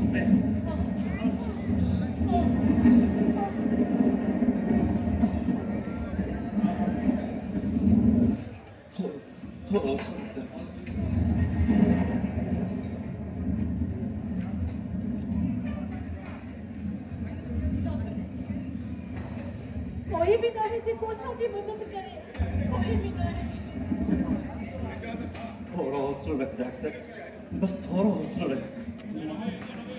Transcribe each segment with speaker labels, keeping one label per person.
Speaker 1: Amen.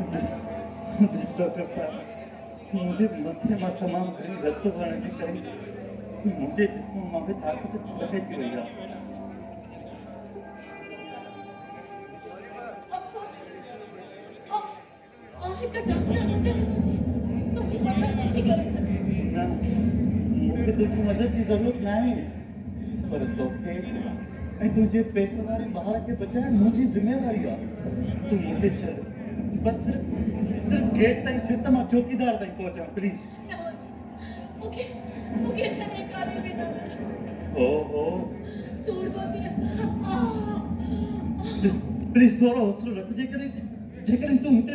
Speaker 1: ڈس صاحب مجھے ماں تمام کریں کریں مجھے ماں پہ سے چھلکے جی تجھے مدد کی ضرورت نہیں۔ پر تجھے بارے باہر کے مجھے ذمہ تو مجھے بس صرف صرف گیٹ تک چھتم اور چوکیدار تک پہنچا پلیز
Speaker 2: اوکے اوکے اچھا میں کار میں بیٹھا
Speaker 1: او او
Speaker 2: سور دو دیا۔
Speaker 1: پلیز تھوڑا حوصلہ رکھو جے کرے جے کرے تو ہتے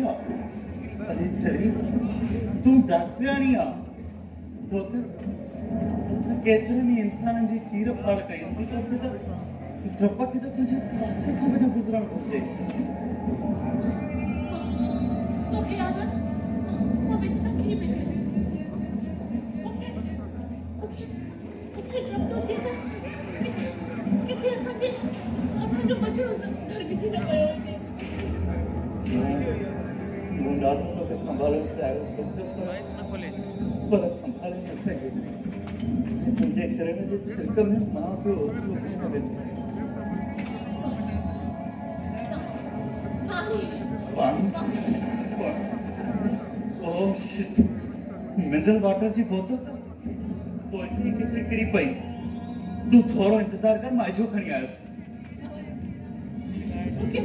Speaker 1: ارے چلی تم ڈاکٹرانی آ دوتر کیتر نہیں انسان جی چیر پھڑ گئی ڈپا کتا تجھے پاسے کھو بیٹا گزران ہو جائے بڑا سنبھالے ایسا کیسے مجھے کرنا جو چرکم ہے وہاں سے اس کو نہیں بیٹھے منرل واٹر جی بوتل پہنچنے کتنے قریب پئی تو تھوڑا انتظار کر میں کھڑی آیس
Speaker 2: اوکے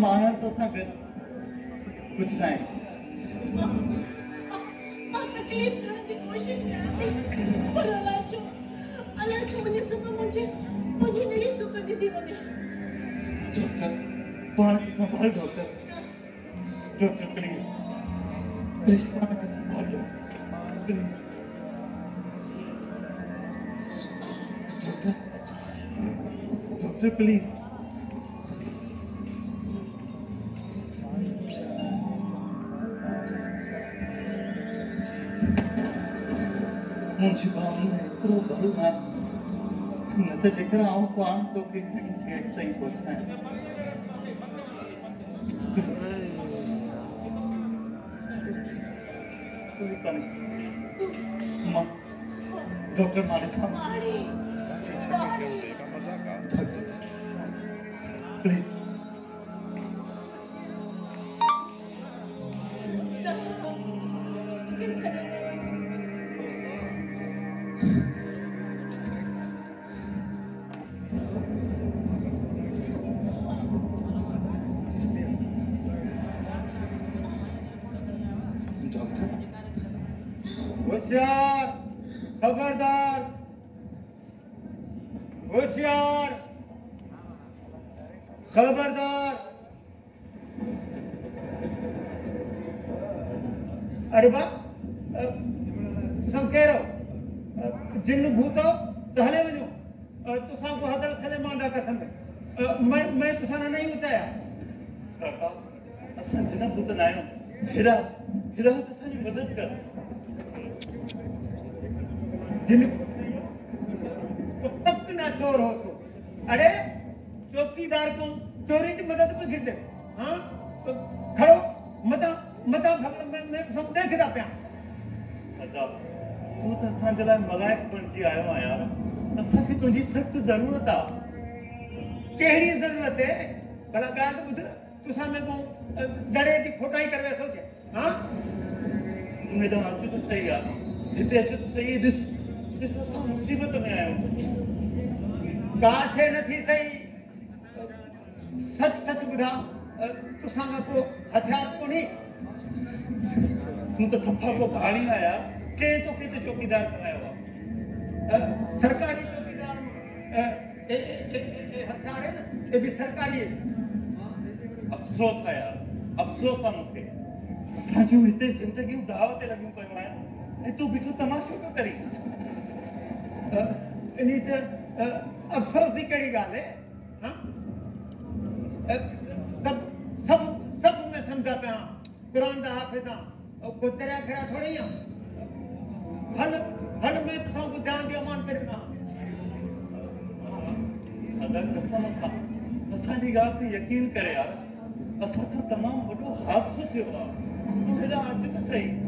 Speaker 1: مانگا تو سب کچھ نہ ہے
Speaker 2: ماں تکلیف سے رہتی کوشش کرتی اور اللہ چھو اللہ چھو انہیں سفا مجھے۔ مجھے نڑی سکا دی دی بابی
Speaker 1: ڈاکٹر پانا کی سنبھال ڈاکٹر۔ ڈاکٹر پلیز پلیز پانا کی سنبھال لو پلیز ڈاکٹر ڈاکٹر پلیز تو آؤں کو تو گیٹ ہی ہے ڈاکٹر صاحب
Speaker 3: ہوشیار خبردار ہوشیار خبردار۔ ارے با سب کہہ رہو جن بھوت دہلے وجو تو سب کو حضرت سلیمان دا قسم ہے میں میں تسانا نہیں بتایا
Speaker 1: اساں جنہ بھوت نہ آیو ہرات ہرات اساں مدد کر۔
Speaker 3: جن کو پک نہ چور ہو تو۔ ارے چوکی دار کو چوری کی مدد پہ گھر دے۔ ہاں؟ تو کھڑو۔ مدہ مدہ بھگڑ میں میں سب دیکھ رہا پیا۔
Speaker 1: مدہ تو تو سان جلا ملائک پڑھ جی آیا ہوں آیا تو سان کی تجھے سخت ضرورت آ۔
Speaker 3: کہنی ضرورت ہے؟ بھلا گیا تو بدھر تو سان میں کو جڑے کی کھوٹائی کر ویسا ہوں ہاں؟
Speaker 1: تو میں تو ہاں، آچو تو صحیح آ ہتے اچھو تو صحیح دس چوکی افسوس آیا افسوس اساں جو ہتے زندگی دعوت لگی پیو ہے تو بیٹھو تماشو تو کری
Speaker 3: افسوس کی کہڑی گل ہے ہاں؟ سب سب سب میں سمجھا پیا ہاں، قرآن کا حافظ ہاں کوئی تیرا کھڑا تھوڑی ہاں۔ ہل ہل میں تو کو جان کے امان پر نہ
Speaker 1: اساں دی گل تے یقین کرے یار اساں تمام وڈو حادثہ تھیو ہاں، تو ہدا اج تک صحیح۔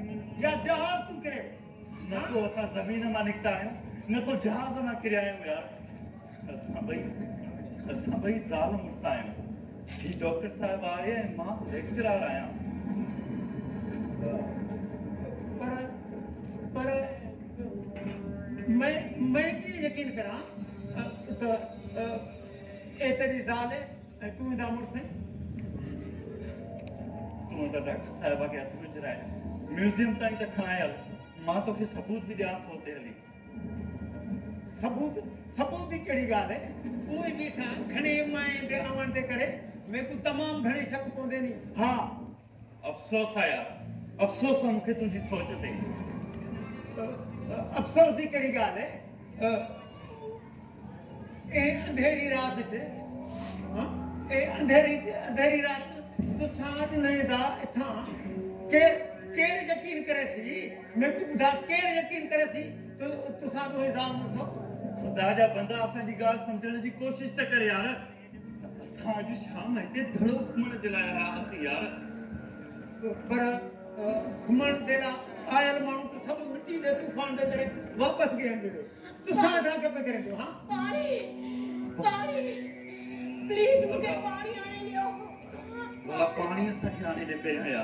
Speaker 3: یا جہاز تو کرے۔
Speaker 1: نہ تو اسا زمین ما نکتا ہے نہ تو جہاز ما کرے آئے ہوں یار۔ اسا بھائی اسا بھائی ظالم اٹھتا ہے۔ یہ ڈاکٹر صاحب آئے ہیں ماں لیکچر آ رہا ہے۔
Speaker 3: پر پر میں میں کی یقین کرا تو اے تیری ظالم تو دا مرسے
Speaker 1: تو ڈاکٹر صاحب کے ہاتھ میں چرائے۔ میوزیم تائیں دکھائیں ماں تو کی ثبوت بھی دیان فوتے لی
Speaker 3: ثبوت ثبوت بھی کڑی گا دے وہ ایک ہی تھا کھنے امائیں دے آمان دے کرے میں کو تمام گھنے شک کو دے نہیں۔ ہاں۔
Speaker 1: افسوس آیا افسوس ہم کے تجھے سوچ دے
Speaker 3: افسوس بھی کڑی گا دے اے اندھیری رات دے ہاں؟ اے اندھیری رات تو ساتھ نہیں دا اتھاں کہ کیر یقین کرے سی؟ میں تو بڑا کیر یقین کرے سی؟ تو تو ساتھ وہ ازام ہو سو
Speaker 1: خدا جا بندہ آسان جی گال سمجھنے جی کوشش تک کرے یار۔ آسان جو شام ہے تے دھڑو کھمڑ جلایا رہا آسان یار۔
Speaker 3: پر کھمڑ دینا آیل مانو تو سب مٹی دے تو فان دے چڑے واپس گئے ہیں تو ساتھ آگے پہ کریں گے ہاں؟
Speaker 2: پاری پاری پلیز مجھے پاری آئیں گے۔ پانی
Speaker 1: سکھانے نے پہ آیا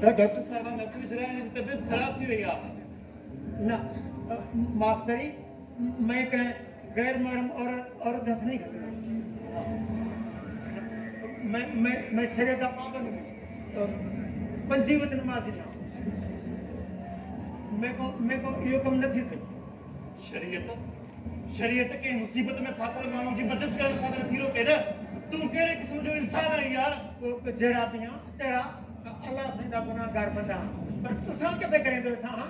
Speaker 1: ڈاکٹر صاحب، ہم اکثر جرائے ہیں، طبیعت خراب تھی ہوئی آپ۔
Speaker 3: نا معاف کریں، میں کہیں غیر محرم اور اور دفت نہیں کرتا میں میں میں شریعت کا پابند ہوں۔ پنجیبت نماز دینا میں کو میں کو یہ کم نہ تھی تھی۔
Speaker 1: شریعت شریعت کے مصیبت میں فاتر مانو جی مدد کرنے فاتر تھیرو کے نا۔ تیرے قسم جو انسان ہے یار
Speaker 3: جیڑا دیاں تیرا اللہ سنگا گناہ گار بچا پر تو سا کے پہ کریں دیتا ہاں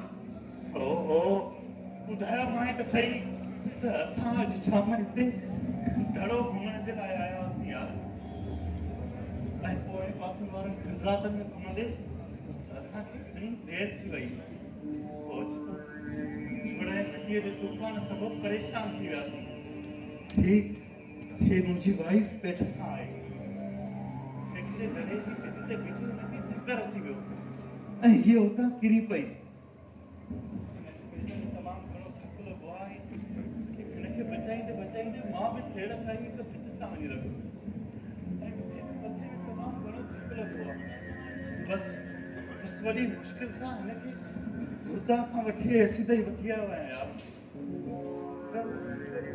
Speaker 1: او او بدھایا مائے تو سہی تو اساں اج شام ہتے گھڑو گھومنے جے لایا آیا اسی یار اے پوئے پاس مارن کھنڈرا تے میں گھومن دے اساں کی اتنی دیر تھی گئی اوچ چھوڑے نکیے جو طوفان سبب پریشان تھی ویسی ٹھیک هي منهنجي وائيف پيٽ سان آهي هڪڙي جي ضد تي بيٺي هن کي چڪر اچي ويو ۽ هيءَ اتان ڪري پئي تمام گهڻو ٿڪ لڳو آهي هن کي بچائيندي بچائيندي مان به فيڙ کائي هڪ ڀت سان وڃي لڳس ۽ مون کي مٿي ۾ تمام گهڻو ٿڪ لڳو آهي بس بس وڏي مشڪل سان هن کي هتان کان وٺي ۽ سڌي ئي وٺي آيو آهيان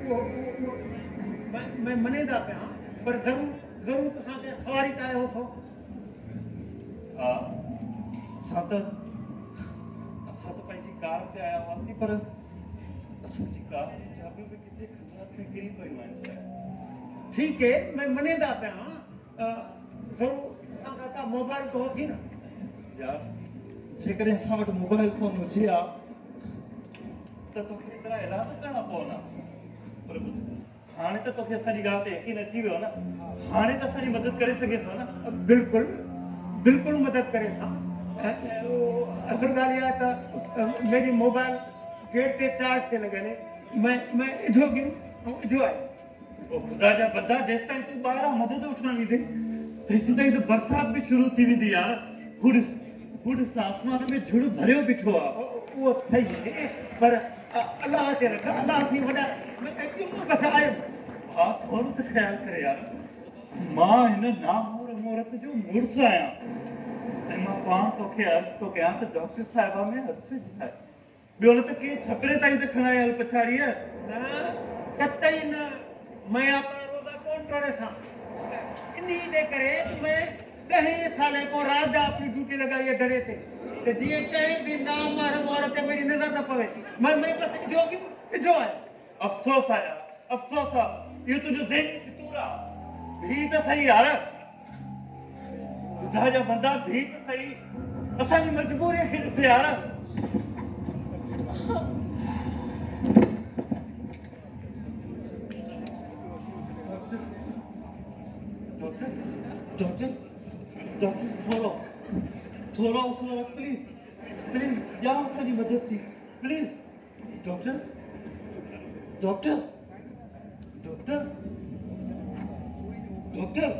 Speaker 3: يار میں منے دا پیا پر ضرور ضرور تسا کے سواری ٹائے ہو تو
Speaker 1: سات سات پنج جی کار تے آیا واسی پر اصل جی کار چابی میں کتے کھنڈرات میں گری پئی وائن جی۔
Speaker 3: ٹھیک ہے میں منے دا پیا ضرور تسا کا موبائل تو تھی نا۔
Speaker 1: یار جے کرے اسا وٹ موبائل فون ہو جیا تو تو کتنا اعلان کرنا پونا۔ پر بچ ہانے تو تو فیسا جی گاہتے ہیں کہ نچی ہوئے ہونا ہانے تو ساری مدد کرے سکے تھا نا
Speaker 3: بلکل بلکل مدد کرے تھا اگر گالی آئے تھا میری موبائل گیٹ پہ چارج سے لگے لے میں ادھو گئے ادھو آئے
Speaker 1: خدا جا بدہ جیسا ہی تو باہرہ مدد اٹھنا نہیں دے تو اسی طرح برسات بھی شروع تھی بھی دی یار خودس خودس آسمانوں میں جھڑو بھرے ہو بٹھو آ
Speaker 3: وہ صحیح ہے پر اللہ آتے رکھا اللہ آتی وڈا میں کہتی ہوں بس آئے
Speaker 1: ہاں تھوڑا تو خیال کریا ماں انہا نامور امورت جو مر سایا اما پاں تو کے عرض تو کیا تو ڈاکٹر صاحبہ میں حد سے جائے بیولتا کی چھپرے تائی دکھنا ہے ال پچھاری ہے۔
Speaker 3: نا کتا ہی نا میں اپنا روزہ کون ٹوڑے تھا انہی دے کرے میں دہی سالے کو رات جا اپنی جھوٹی لگائی ہے ڈڑے تھے کہ جیئے کہیں بھی نام مارا مورت میری نظر نہ پوے میں میں پس جو کی جو ہے۔
Speaker 1: افسوس آیا افسوس آیا یہ تو جو ذہنی فطورہ بھی تا صحیح آرہا جدہ جا بندہ بھی تا صحیح اصلا یہ مجبور ہے کہ اسے آرہا Doctor? Doctor? Doktor. Doktor.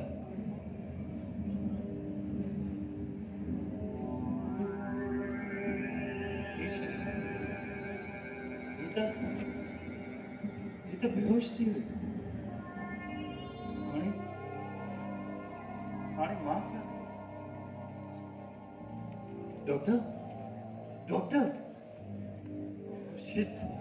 Speaker 1: Это, это бьёшь Arı mantar. Doktor. Doktor. Shit.